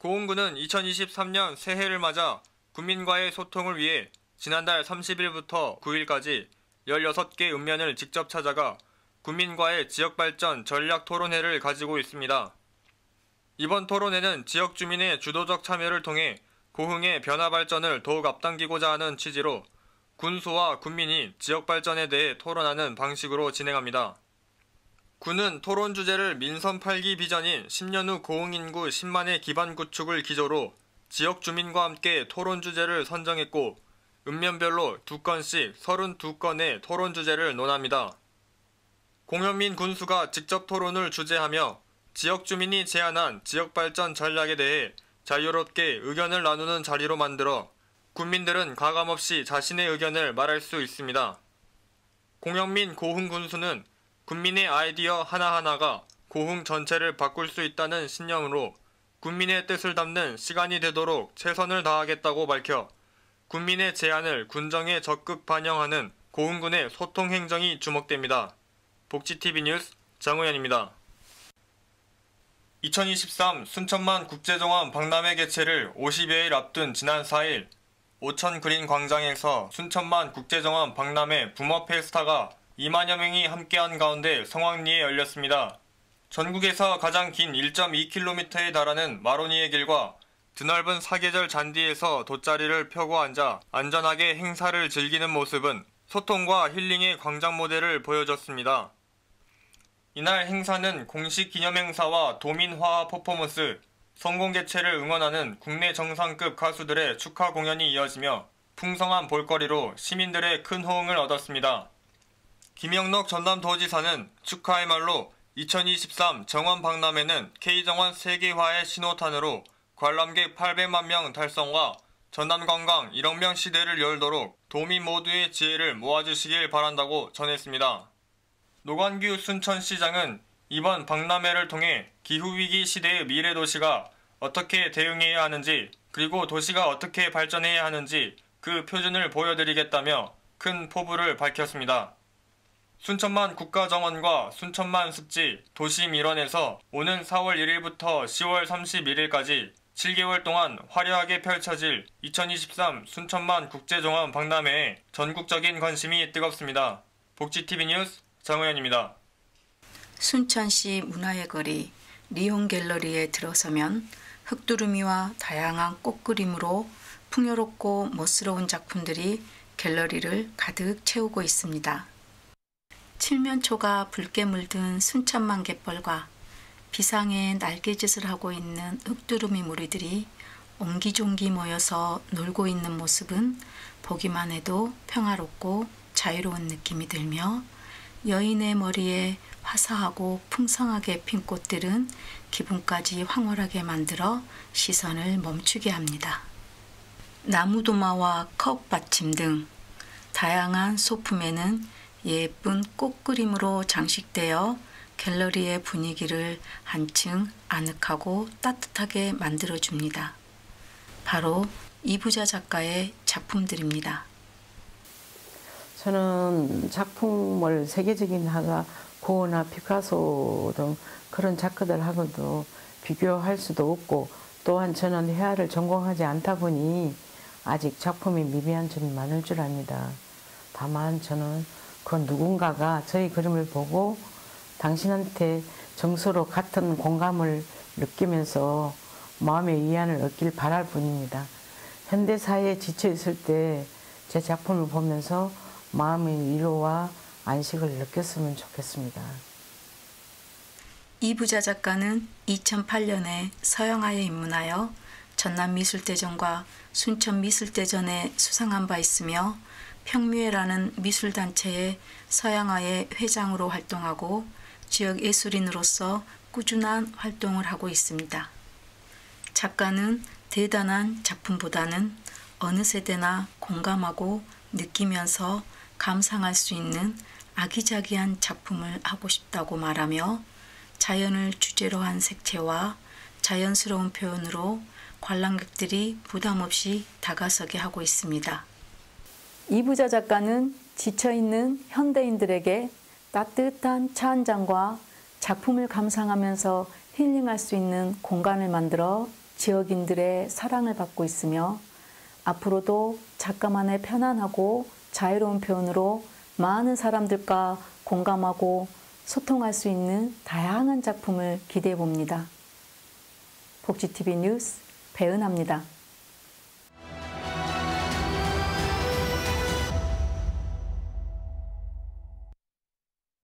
고흥군은 2023년 새해를 맞아 국민과의 소통을 위해 지난달 30일부터 9일까지 16개 읍면을 직접 찾아가 국민과의 지역발전 전략 토론회를 가지고 있습니다. 이번 토론회는 지역 주민의 주도적 참여를 통해 고흥의 변화 발전을 더욱 앞당기고자 하는 취지로 군수와 군민이 지역 발전에 대해 토론하는 방식으로 진행합니다. 군은 토론 주제를 민선 8기 비전인 10년 후 고흥 인구 10만의 기반 구축을 기조로 지역 주민과 함께 토론 주제를 선정했고 읍면별로 2건씩 32건의 토론 주제를 논합니다. 공현민 군수가 직접 토론을 주재하며 지역 주민이 제안한 지역 발전 전략에 대해 자유롭게 의견을 나누는 자리로 만들어 국민들은 가감없이 자신의 의견을 말할 수 있습니다. 공영민 고흥 군수는 국민의 아이디어 하나하나가 고흥 전체를 바꿀 수 있다는 신념으로 국민의 뜻을 담는 시간이 되도록 최선을 다하겠다고 밝혀 국민의 제안을 군정에 적극 반영하는 고흥군의 소통 행정이 주목됩니다. 복지TV 뉴스 장우현입니다. 2023 순천만 국제정원 박람회 개최를 50여일 앞둔 지난 4일 오천 그린 광장에서 순천만 국제정원 박람회 붐업 페스타가 2만여 명이 함께한 가운데 성황리에 열렸습니다. 전국에서 가장 긴 1.2km에 달하는 마로니의 길과 드넓은 사계절 잔디에서 돗자리를 펴고 앉아 안전하게 행사를 즐기는 모습은 소통과 힐링의 광장 모델을 보여줬습니다. 이날 행사는 공식 기념행사와 도민화합 퍼포먼스, 성공 개최를 응원하는 국내 정상급 가수들의 축하 공연이 이어지며 풍성한 볼거리로 시민들의 큰 호응을 얻었습니다. 김영록 전남도지사는 축하의 말로 2023 정원 박람회는 K정원 세계화의 신호탄으로 관람객 800만 명 달성과 전남관광 1억 명 시대를 열도록 도민 모두의 지혜를 모아주시길 바란다고 전했습니다. 노관규 순천시장은 이번 박람회를 통해 기후위기 시대의 미래 도시가 어떻게 대응해야 하는지 그리고 도시가 어떻게 발전해야 하는지 그 표준을 보여드리겠다며 큰 포부를 밝혔습니다. 순천만 국가정원과 순천만 습지 도시밀원에서 오는 4월 1일부터 10월 31일까지 7개월 동안 화려하게 펼쳐질 2023 순천만 국제정원 박람회에 전국적인 관심이 뜨겁습니다. 복지TV 뉴스 장우현입니다. 순천시 문화의 거리 리온 갤러리에 들어서면 흙두루미와 다양한 꽃그림으로 풍요롭고 멋스러운 작품들이 갤러리를 가득 채우고 있습니다. 칠면초가 붉게 물든 순천만 갯벌과 비상에 날개짓을 하고 있는 흙두루미 무리들이 옹기종기 모여서 놀고 있는 모습은 보기만 해도 평화롭고 자유로운 느낌이 들며 여인의 머리에 화사하고 풍성하게 핀 꽃들은 기분까지 황홀하게 만들어 시선을 멈추게 합니다. 나무도마와 컵 받침 등 다양한 소품에는 예쁜 꽃 그림으로 장식되어 갤러리의 분위기를 한층 아늑하고 따뜻하게 만들어줍니다. 바로 이부자 작가의 작품들입니다. 저는 작품을 세계적인 화가 고어나 피카소 등 그런 작가들하고도 비교할 수도 없고 또한 저는 회화를 전공하지 않다 보니 아직 작품이 미비한 점이 많을 줄 압니다. 다만 저는 그 누군가가 저희 그림을 보고 당신한테 정서로 같은 공감을 느끼면서 마음의 위안을 얻길 바랄 뿐입니다. 현대사회에 지쳐있을 때 제 작품을 보면서 마음의 위로와 안식을 느꼈으면 좋겠습니다. 이부자 작가는 2008년에 서영하에 입문하여 전남미술대전과 순천미술대전에 수상한 바 있으며 평미회라는 미술단체의 서양화의 회장으로 활동하고 지역 예술인으로서 꾸준한 활동을 하고 있습니다. 작가는 대단한 작품보다는 어느 세대나 공감하고 느끼면서 감상할 수 있는 아기자기한 작품을 하고 싶다고 말하며 자연을 주제로 한 색채와 자연스러운 표현으로 관람객들이 부담 없이 다가서게 하고 있습니다. 이부자 작가는 지쳐있는 현대인들에게 따뜻한 차 한 잔과 작품을 감상하면서 힐링할 수 있는 공간을 만들어 지역인들의 사랑을 받고 있으며 앞으로도 작가만의 편안하고 자유로운 표현으로 많은 사람들과 공감하고 소통할 수 있는 다양한 작품을 기대해 봅니다. 복지TV 뉴스 배은합니다.